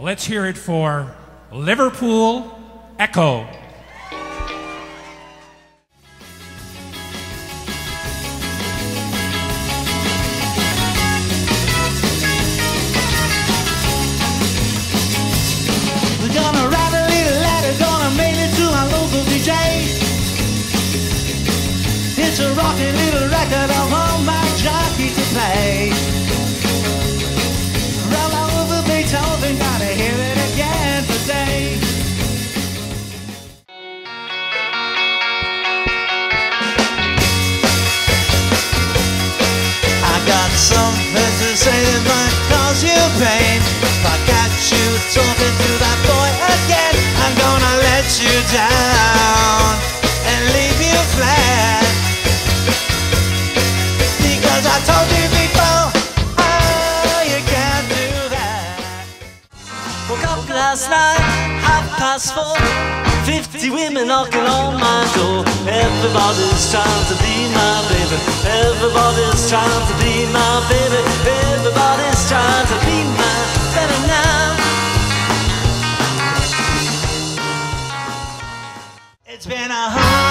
Let's hear it for Liverpool Echo. We're gonna write a Something to say that might cause you pain. If I got you talking to that boy again, I'm gonna let you down and leave you flat. Because I told you before, oh, you can't do that. Woke up last night, half past four. Fifty women knocking on my door. Everybody's trying to be my baby. Everybody's trying to be my baby. Everybody's trying to be my baby now. It's been a hard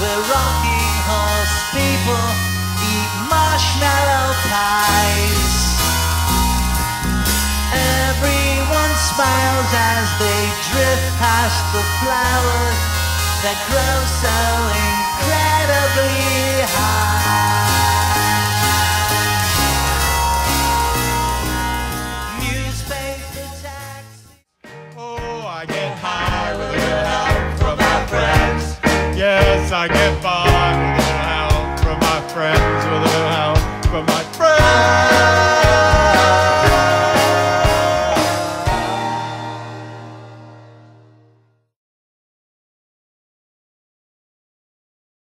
where rocking horse people eat marshmallow pies. Everyone smiles as they drift past the flowers that grow so incredibly